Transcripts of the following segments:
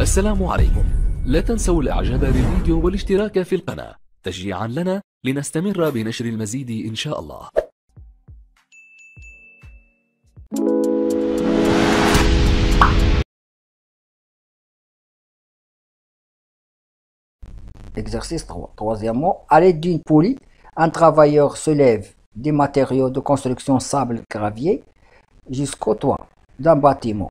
السلام عليكم لا تنسوا الاعجاب بالفيديو والاشتراك في القناة تشجيعا لنا لنستمر بنشر المزيد ان شاء الله Exercice 3. Troisièmement, à l'aide d'une poulie, un travailleur se lève des matériaux de construction sable gravier jusqu'au toit d'un bâtiment.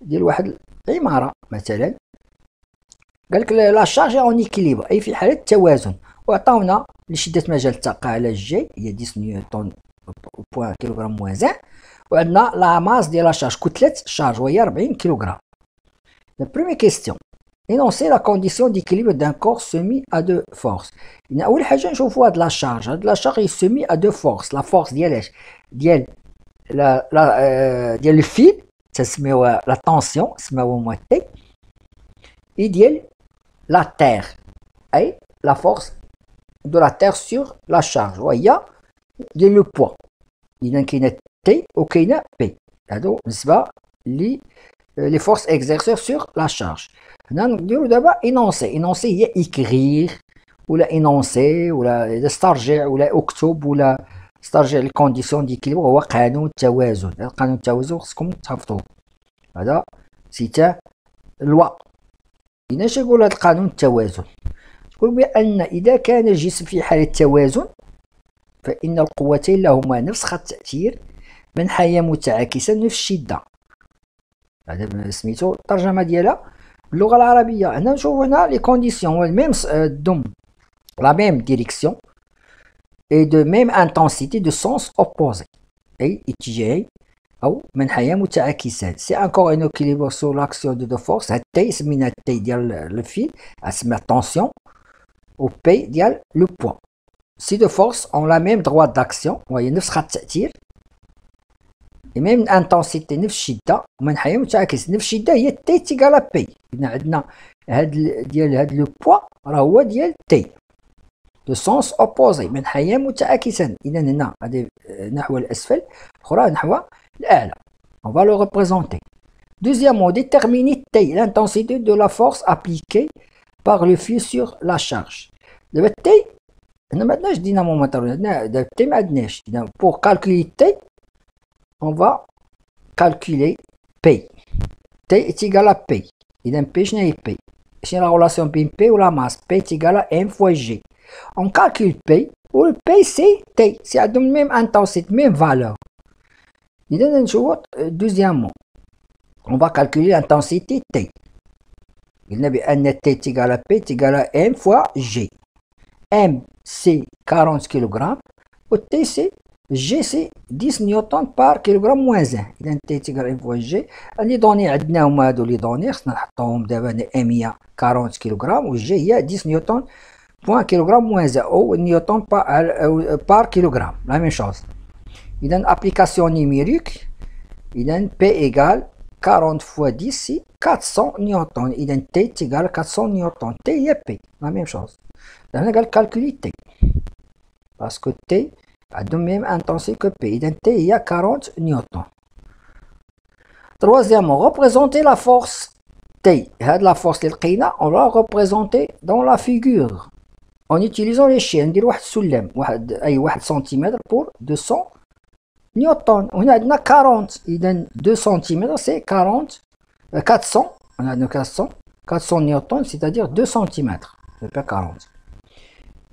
ديال واحد العمارة مثلا. قال لك لا شارج اون ايكيليبر. اي في حاله التوازن. وعطاونا لشدة مجال الطاقة على الجي. هي 10 نيوتن بوان كيلوغرام موان زان وعندنا لا ماس ديال لا شارج. كتله الشارج وهي 40 كيلوغرام. La première question. Énoncer la condition d'équilibre d'un corps soumis à deux forces. إن أول حاجة نشوفوا هاد لا شارج هاد لا شارج soumis à deux forces. لا فورس ديال اش ديال لا لا ديال الفيل تسميوها لا طونسيون سماوها تي اي ديال لا تير اي لا فورس دو لا تير سور لا شارج وهي ديال لو بوا إذا كاينة تي وكاينة بي هادو بالنسبة لي لي فورس exercées sur la charge هنا نديرو دابا énoncer énoncer هي écrire ولا énoncer ولا استرجع ولا اكتب ولا استرجع الكونديسيون ديكيليبر هو قانون التوازن. هذا قانون التوازن خصكم تحفظوه. هذا سيتا لوا. إذا اش يقول هذا قانون التوازن؟ تقول بأن إذا كان الجسم في حالة توازن فإن القوتين لهما نفس خط التأثير منحية متعاكسة نفس الشدة. هذا سميتو الترجمة ديالها باللغة العربية. هنا نشوفو هنا لي كونديسيون ميم دوم لا ميم ديريكسيون et de même intensité de sens opposé أي اتجاهي أو منحية متعاكسات سي انكور ان équilibre sur l'action de deux forces هاد تي سمينا تي ديال الفيل اسمها tension و بي ديال لو poids سي دو فورس ont la même droite d'action وهي نفس خط التأثير et même intensité نفس الشدة ومنحية متعاكسة نفس الشدة هي تي تيكالا بي إذا عندنا هاد ال- ديال هاد لو بوا راه هو ديال تي دو سونس اوبوزي منحية متعاكسا إذا هنا هذه نحو الأسفل أخرى نحو الأعلى on va le représenter deuxièmement déterminer T l'intensité de la force appliquée par le fil sur la charge دابا T هنا ما عندناش دينامومتر هنا دابا T ما عندناش إذا pour calculer T on va calculer P. T est égal à P. إذا P شنو هي P؟ شنو la relation بين P و la masse؟ P est égal à M fois G. On calcule P و P c'est T. C'est عندهم même intensité, même valeur. إذا نشوفوا deuxièmement on va calculer l'intensité T. قلنا بأن T est égal à P est égal à M fois G. M c'est 40 kg و T c'est G c'est 10 نيوتن بار كيلوغرام موان زان اذا تي تيكال ام فوا جي لي دوني عندنا هما هادو لي دوني خصنا نحطوهم دابا هنا ام هي 40 كيلوغرام و جي هي 10 نيوتن point kilogramme moins 0 newton euh, euh, par, kilogramme. La même chose. Il a une application numérique. Il a une P égale 40 fois 10, 400 newtons. Il a une T égale 400 newtons. T et P, la même chose. On a calculé T. Parce que T a de même intensité que P. Il a T, il y a 40 newtons. Troisièmement, représenter la force T. La force qu'on on va représenter dans la figure en utilisant l'échelle ندير واحد السلم واحد أي واحد سنتيمتر pour 200 نيوتن وهنا عندنا 40 إذا 2 سنتيمتر سي 40 euh, 400 on a 400 400 نيوتن c'est-à-dire 2 سنتيمتر c'est pas 40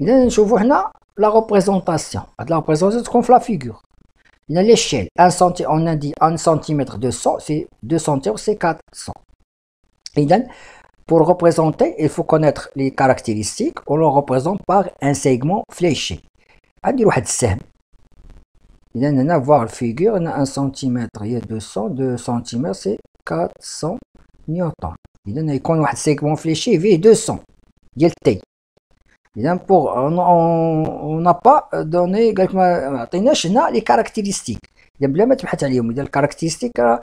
إذا نشوفوا هنا la représentation. La représentation تكون في la figure. Il y a l'échelle. 1 cm, on a dit 1 cm 200, c'est 2 cm, c'est 400. Et donc, pour représenter, il faut connaître les caractéristiques. On le représente par un segment fléché. عندي واحد السهم. إذا هنا voir la figure, on a 1 cm, il y a 200, 2 cm, c'est 400 newtons. اذا يكون واحد سيغمون فليشي فيه 200 ديال تي اذا بوغ اون نا با دوني قالك ما عطيناش هنا لي كاركتيرستيك اذا بلا ما تبحث عليهم اذا الكاركتيرستيك راه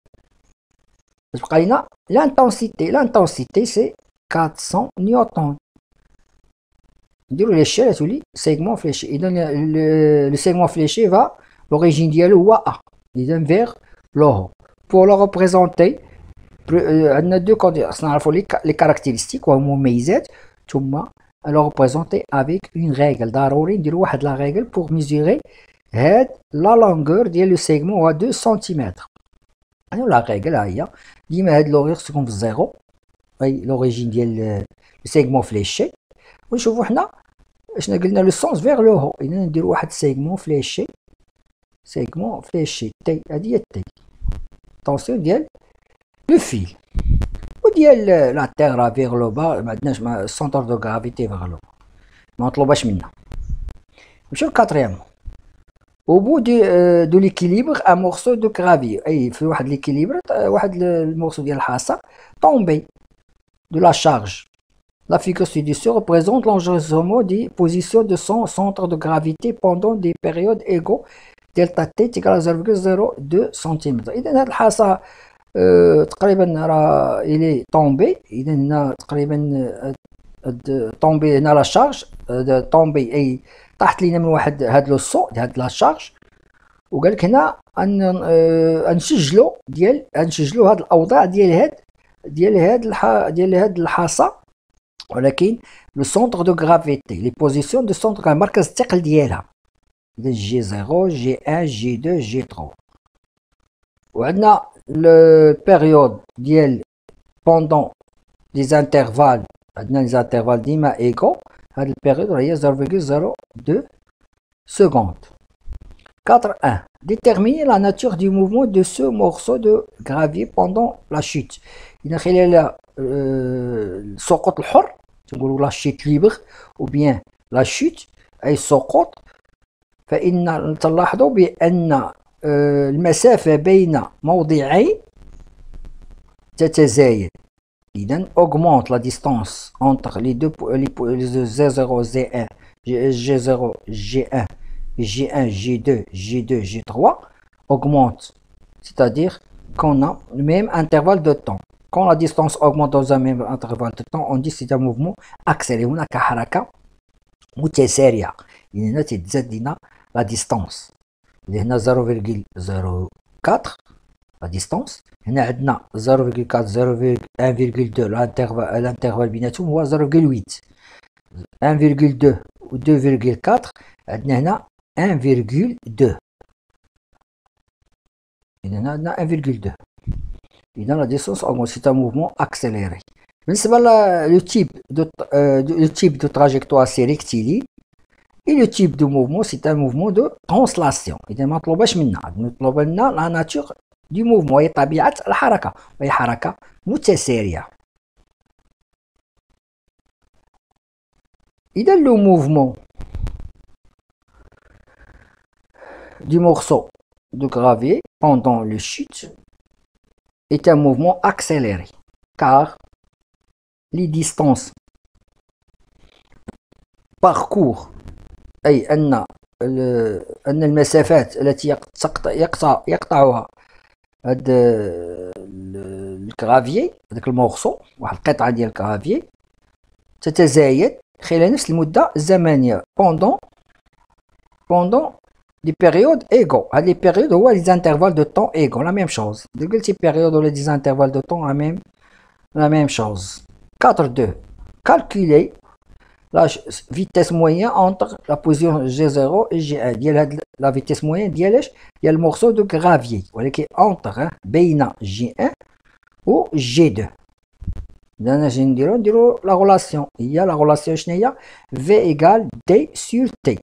l'intensité l'intensité c'est 400 نيوتن نديرو l'échelle تولي segment fléché اذا le segment fléché va l'origine ديالو هو a اذا vers le haut pour le représenter عندنا دو خاصنا نعرفو لي كاركتيرستيك وهما مميزات ثم alors représenter avec une règle ضروري نديرو واحد لا règle pour mesurer هاد لا longueur ديال لو سيغمون هو 2 سنتيمتر لا ريغل ها هي ديما هاد لوغيغ تكون في الزيرو اي لوريجين ديال لو سيغمون فليشي ونشوفو حنا اشنا قلنا لو سونس فيغ لو هو اذا نديرو واحد سيغمون فليشي سيغمون فليشي تي هادي هي تي طونسيون ديال لو فيل وديال لا تيغ فيغ لو با ما عندناش سونتر دو غرافيتي فيغ لو ما مطلوباش منا نمشيو لكاتريامون au bout de, euh, de l'équilibre un morceau de gravier اي في واحد l'équilibre واحد المورسو ديال الحاصه tombé de la charge la figure ci-dessus représente l'enregistrement des positions de son centre de gravité pendant des périodes égaux delta t égale à 0,02 cm اذا هاد الحاصه أه تقريبا راه الي طومبي اذا هنا تقريبا طومبي هنا لا شارج طومبي اي طاحت لينا من واحد هاد لو سو هاد لا شارج وقال لك هنا أن آه، نسجلو ديال نسجلو هاد الأوضاع ديال هاد ديال هاد الح... ديال هاد الحاصه ولكن لو سونتر دو غرافيتي لي بوزيسيون دو سونتر مركز الثقل ديالها. إذا جي 0 جي 1 جي 2 جي 3 وعندنا بيريود ديال بوندون دي زانترفال عندنا لي زانترفال ديما ايكو هاد البيريود هي 0,02 secondes 4.1 Déterminer la nature du mouvement de ce morceau de gravier pendant la chute. إذا خلال سقوط الحر تقولوا لا شيت ليبر أو بيان لا شوت أي سقوط فإن تلاحظوا بأن المسافة بين موضعين تتزايد إذا augmente la distance entre les deux les, les Z0, Z1, G0, G1, G1, G2, G2, G3 augmente. C'est-à-dire qu'on a le même intervalle de temps. Quand la distance augmente dans un même intervalle de temps, on dit c'est un mouvement accéléré. هناك حركة متسارعة. هنا تتزاد لنا la distance. هنا 0,04 la distance هنا عندنا 0,4 0,1,2 الانترفال الانترفال بيناتهم هو 0,8 1,2 و 2,4 عندنا هنا 1,2 إذا هنا عندنا 1,2 إذا لا ديستونس أوغمونت سي ان موفمون أكسيليري بالنسبة لو تيب دو لو تيب دو تراجيكتوار سي ريكتيلي اي لو تيب دو موفمون سي ان موفمون دو ترانسلاسيون اذا ما طلباش منا مطلوب لنا لا ناتور du mouvement وهي طبيعة الحركة وهي حركة متسارعة إذا le mouvement du morceau de gravier pendant le chute est un mouvement accéléré car les distances parcours أي أن أن المسافات التي يقطع يقطعها هاد الكرافيي هذاك المورسو واحد القطعه ديال الكرافيي تتزايد خلال نفس المده الزمنيه بوندون بوندون دي بيريود ايغو هاد لي بيريود هو لي زانترفال دو طون ايغو لا ميم شوز دي قلتي بيريود ولا دي زانترفال دو طون لا ميم لا ميم شوز 4 2 calculer la vitesse moyenne entre la position G0 et G1. La vitesse moyenne, il y a le morceau de gravier, voilà, qui entre hein, B1, G1 ou G2. Dans un la relation. Il y a la relation, il y a V égale D sur T.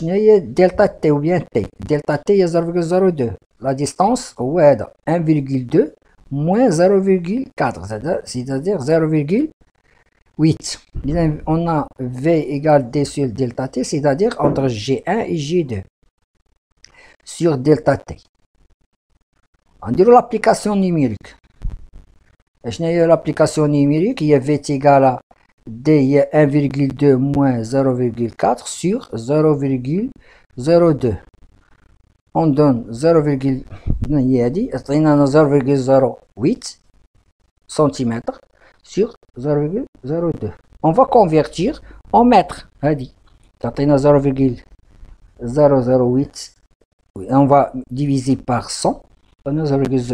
Il y a delta T ou bien T. Delta T est 0,02. La distance est 1,2 moins 0,4, c'est-à-dire 0,2. 8. On a V égale D sur delta T, c'est-à-dire entre G1 et G2 sur delta T. On dirait l'application numérique. L'application numérique, il y a V égale à D, 1,2 moins 0,4 sur 0,02. On donne 0,08 cm sur 0,02 on va convertir en mètres هادي تعطينا 0,008 on va diviser par 100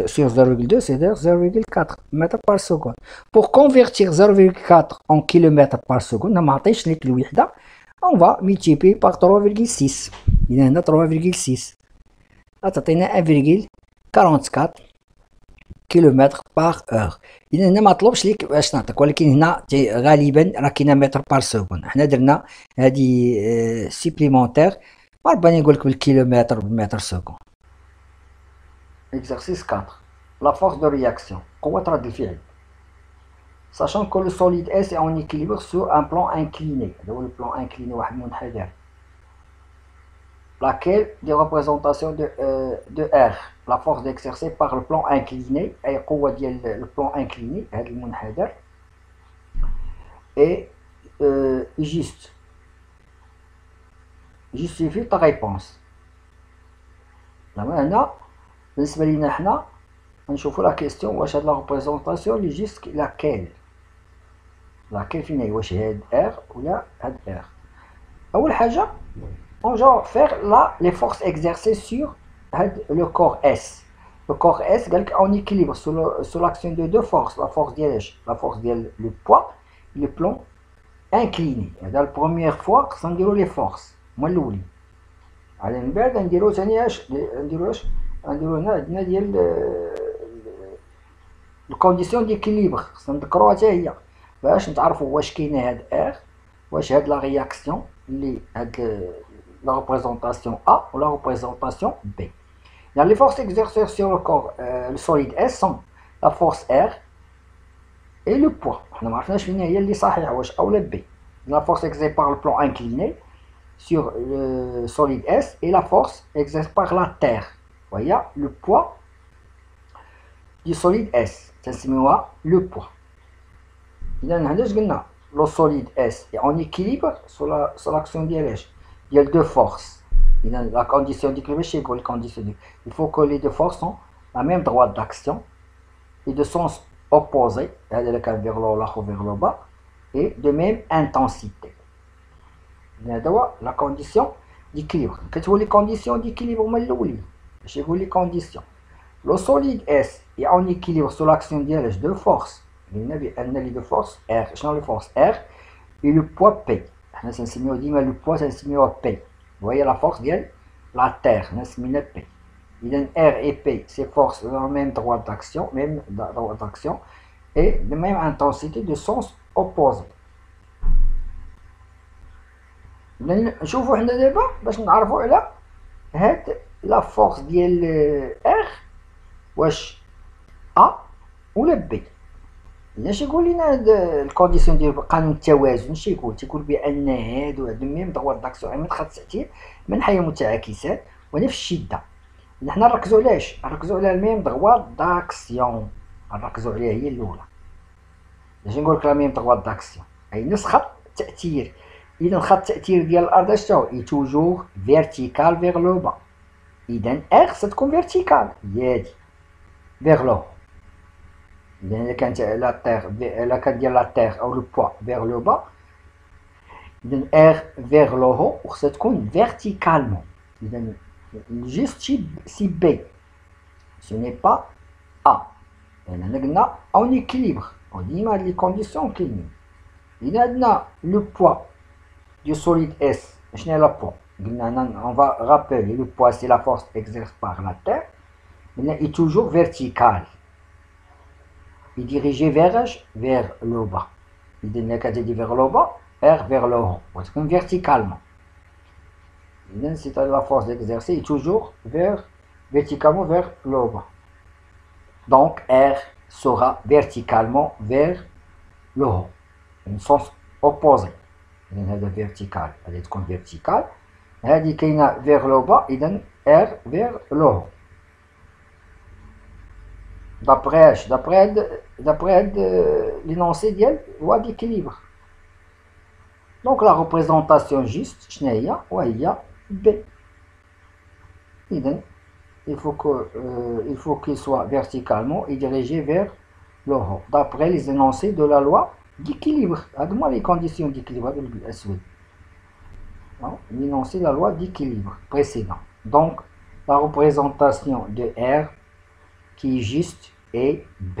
sur 0,2 c'est-à-dire 0,4 mètres par seconde pour convertir 0,4 en km par seconde ما عطيش لك الوحده on va multiplier par 3,6 إذا هنا 3,6 غتعطينا 1,44 كيلومتر باغ اور اذا هنا ما طلبش ليك باش نعطيك ولكن هنا غالبا راه كاينة متر بار سكوند حنا درنا هادي سيبليمونتير ربما نقول لك بالكيلومتر بالمتر سكوند اكزرسيس 4 لا فورس دو رياكسيون قوة رد الفعل sachant que le solide S est en équilibre sur un incliné. هذا هو البلان انكليني واحد منحدر laquelle des représentations de, euh, de R, la force exercée par le plan incliné, et le plan incliné, et euh, juste. Justifie ta réponse. Maintenant, on chauffe la question, واش la représentation est juste laquelle laquelle finit واش هاد R ولا هاد R أول حاجة on va faire là les forces exercées sur le corps S. Le corps S en équilibre sur l'action de deux forces, la force la force le poids et le plan incliné. Dans la première fois, on dit les forces. Moi, l'ouli. على من بعد نديرو ثاني اش نديرو اش نديرو هنا عندنا ديال الكونديسيون ديكيليبر خصنا نذكروها حتى هي باش نتعرفوا واش كاينه هاد ار واش هاد لا رياكسيون اللي هاد la représentation A ou la représentation B. les forces exercées sur le corps, euh, le solide S sont la force R et le poids. On a B. La force exercée par le plan incliné sur le solide S et la force exercée par la Terre. Voyez, le poids du solide S. C'est le poids. Le solide S est en équilibre sur l'action la, il y a deux forces. La condition du condition Il faut que les deux forces ont la même droite d'action et de sens opposé, vers le haut vers le bas, et de même intensité. La condition d'équilibre. Quelles sont les conditions d'équilibre Je vous les conditions. Le solide S est en équilibre sur l'action de deux forces. Il y a deux forces R, je force R et le poids P. حنا تنسميوه ديما لو بوا تنسميوه بي وهي لا فورس ديال لا تير حنا سمينا بي اذا ار اي بي سي فورس دو ميم droite d'action même droite d'action et de même intensité de sens opposé نشوفو حنا دابا باش نعرفو على هاد لا فورس ديال ار واش ا ولا بي اش يقول لنا الكونديسيون ديال قانون التوازن اش يقول تيقول بأن هادو هادو ميم دغوا داكسيون من خط التاثير من حي متعاكسات ونفس الشدة. حنا نركزوا علاش؟ نركزوا على الميم دغوا داكسيون نركزوا عليها هي الأولى. اش نقول لك ميم دغوا داكسيون أي نفس خط التاثير إذا خط التاثير ديال الأرض اش هو إي توجور فيرتيكال فيغ لو با إذا ار ستكون فيرتيكال هي هادي فيغ لو إذا كانت لا تيغ إلا كان ديال لا تيغ أو لو بوا فيغ لو با إذا إر فيغ لو هو وخصها تكون فيرتيكالمون إذا جيست سي بي سو ني با أ لأن هنا قلنا أون إكيليبر وديما هاد لي كونديسيون كاينين إذا عندنا لو بوا دو سوليد إس شنو هي لا بوا قلنا هنا أون فا رابيلي لو بوا سي لا فورس إكزيرس باغ لا تيغ قلنا إي توجور فيرتيكال est dirigé vers vers le bas. Il est vers le bas, R vers le haut. Comme verticalement. C'est la force d'exercer toujours vers, verticalement vers le bas. Donc R sera verticalement vers le haut. Un sens opposé. هذا vertical. Elle est comme vertical. هذه كاينه vers le bas إذا R vers le haut. D'après d'après d'après l'énoncé ديال loi d'équilibre. Donc la représentation juste شنو هي وهي B. إذا il faut que euh, il faut qu'il soit verticalement et dirigé vers le haut d'après les énoncés de la loi d'équilibre moi les conditions d'équilibre l'énoncé de la loi d'équilibre précédent donc la représentation de R qui est juste est B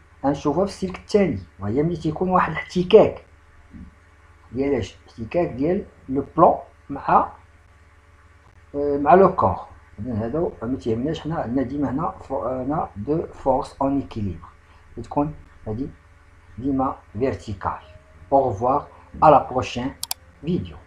غنشوفها في السلك الثاني وهي ملي تيكون واحد الاحتكاك. ديال اش احتكاك ديال لو بلون مع مع لو كور. اذا هذا ما تيهمناش حنا عندنا ديما هنا هنا دو فورس اون ايكيليبر. تكون هذه ديما فيرتيكال au revoir à la prochaine vidéo.